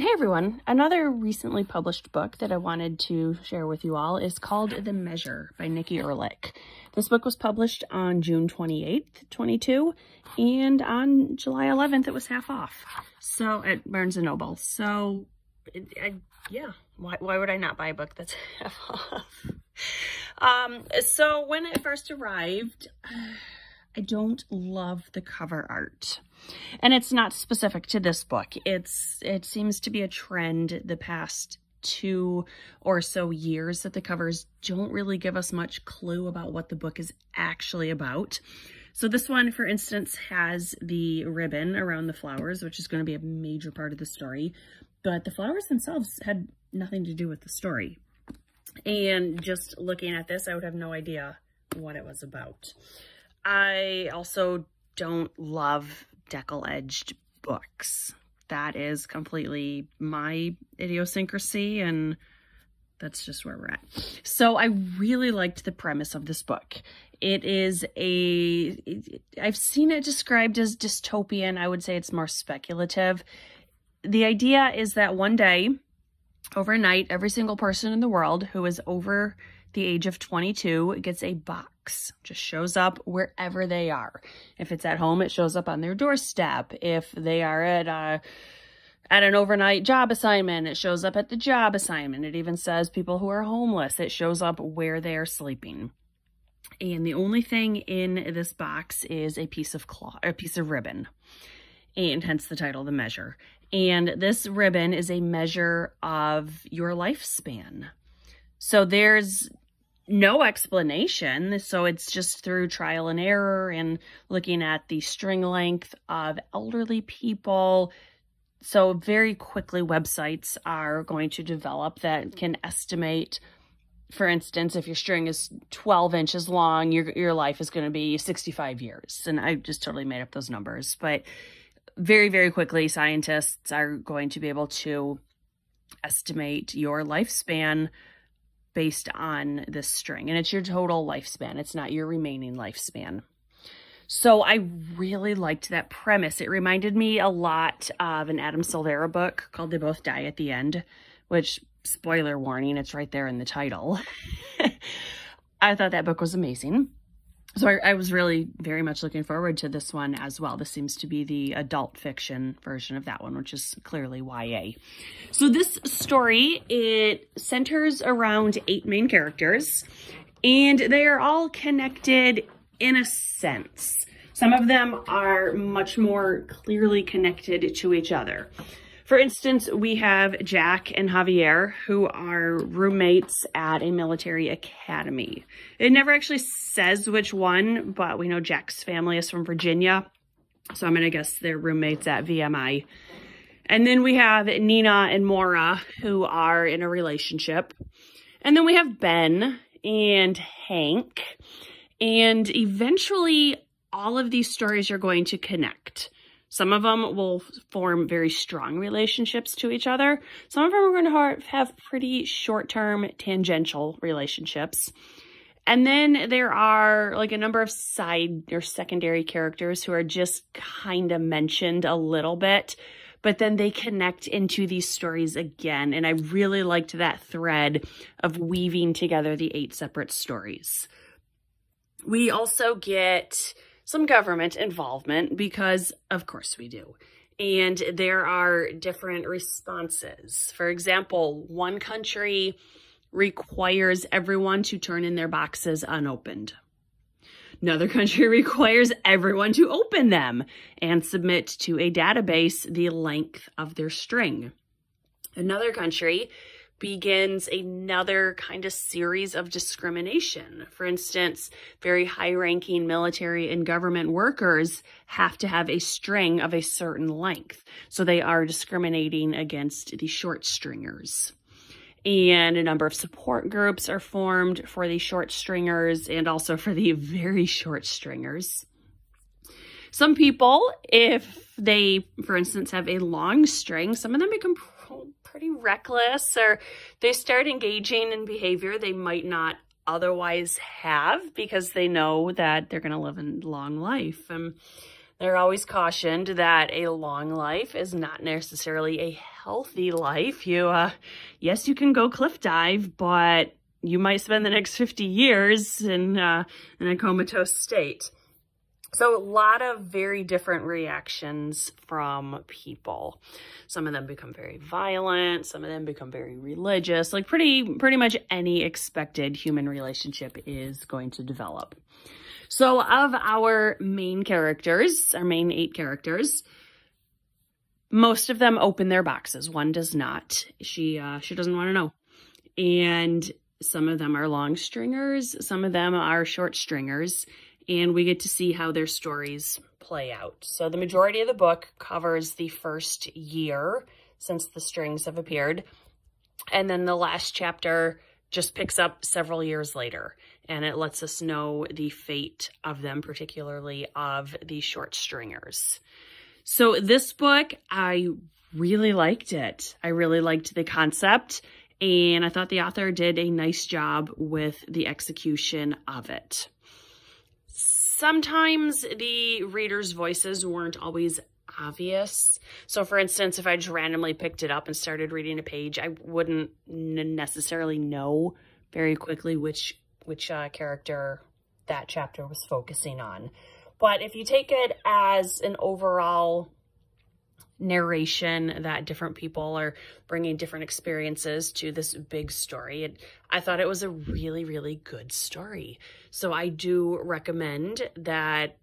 Hey everyone, another recently published book that I wanted to share with you all is called The Measure by Nikki Erlick. This book was published on June 28th, 22, and on July 11th it was half off. So at Barnes & Noble. So, it, I, yeah, why, why would I not buy a book that's half off? Um, so when it first arrived, I don't love the cover art. And it's not specific to this book. It's It seems to be a trend the past two or so years that the covers don't really give us much clue about what the book is actually about. So this one, for instance, has the ribbon around the flowers, which is going to be a major part of the story. But the flowers themselves had nothing to do with the story. And just looking at this, I would have no idea what it was about. I also don't love deckle-edged books. That is completely my idiosyncrasy and that's just where we're at. So I really liked the premise of this book. It is a, I've seen it described as dystopian. I would say it's more speculative. The idea is that one day, overnight, every single person in the world who is over the age of 22 gets a box. Just shows up wherever they are. If it's at home, it shows up on their doorstep. If they are at a at an overnight job assignment, it shows up at the job assignment. It even says people who are homeless, it shows up where they are sleeping. And the only thing in this box is a piece of cloth, a piece of ribbon, and hence the title, The Measure. And this ribbon is a measure of your lifespan. So there's no explanation. So it's just through trial and error and looking at the string length of elderly people. So very quickly websites are going to develop that can estimate, for instance, if your string is 12 inches long, your, your life is going to be 65 years. And I just totally made up those numbers. But very, very quickly, scientists are going to be able to estimate your lifespan based on this string. And it's your total lifespan. It's not your remaining lifespan. So I really liked that premise. It reminded me a lot of an Adam Silvera book called They Both Die at the End, which, spoiler warning, it's right there in the title. I thought that book was amazing so I, I, was really very much looking forward to this one as well. This seems to be the adult fiction version of that one, which is clearly YA. So this story, it centers around eight main characters, and they are all connected in a sense. Some of them are much more clearly connected to each other. For instance, we have Jack and Javier, who are roommates at a military academy. It never actually says which one, but we know Jack's family is from Virginia. So I'm going to guess they're roommates at VMI. And then we have Nina and Maura, who are in a relationship. And then we have Ben and Hank. And eventually, all of these stories are going to connect. Some of them will form very strong relationships to each other. Some of them are going to have pretty short-term tangential relationships. And then there are like a number of side or secondary characters who are just kind of mentioned a little bit, but then they connect into these stories again. And I really liked that thread of weaving together the eight separate stories. We also get some government involvement because of course we do. And there are different responses. For example, one country requires everyone to turn in their boxes unopened. Another country requires everyone to open them and submit to a database the length of their string. Another country begins another kind of series of discrimination. For instance, very high ranking military and government workers have to have a string of a certain length. So they are discriminating against the short stringers. And a number of support groups are formed for the short stringers and also for the very short stringers. Some people, if they, for instance, have a long string, some of them become pretty reckless or they start engaging in behavior they might not otherwise have because they know that they're going to live a long life. And They're always cautioned that a long life is not necessarily a healthy life. You, uh, yes, you can go cliff dive, but you might spend the next 50 years in, uh, in a comatose state. So a lot of very different reactions from people. Some of them become very violent. Some of them become very religious. Like pretty, pretty much any expected human relationship is going to develop. So of our main characters, our main eight characters, most of them open their boxes. One does not. She, uh, she doesn't want to know. And some of them are long stringers. Some of them are short stringers and we get to see how their stories play out. So the majority of the book covers the first year since the strings have appeared. And then the last chapter just picks up several years later and it lets us know the fate of them, particularly of the short stringers. So this book, I really liked it. I really liked the concept and I thought the author did a nice job with the execution of it. Sometimes the reader's voices weren't always obvious. So for instance, if I just randomly picked it up and started reading a page, I wouldn't necessarily know very quickly which which uh, character that chapter was focusing on. But if you take it as an overall narration that different people are bringing different experiences to this big story. And I thought it was a really, really good story. So I do recommend that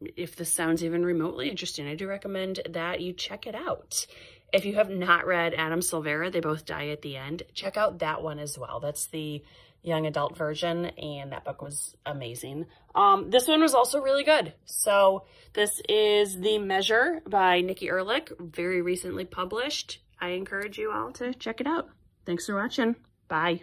if this sounds even remotely interesting, I do recommend that you check it out. If you have not read Adam Silvera, They Both Die at the End, check out that one as well. That's the young adult version, and that book was amazing. Um, this one was also really good. So this is The Measure by Nikki Erlick, very recently published. I encourage you all to check it out. Thanks for watching. Bye.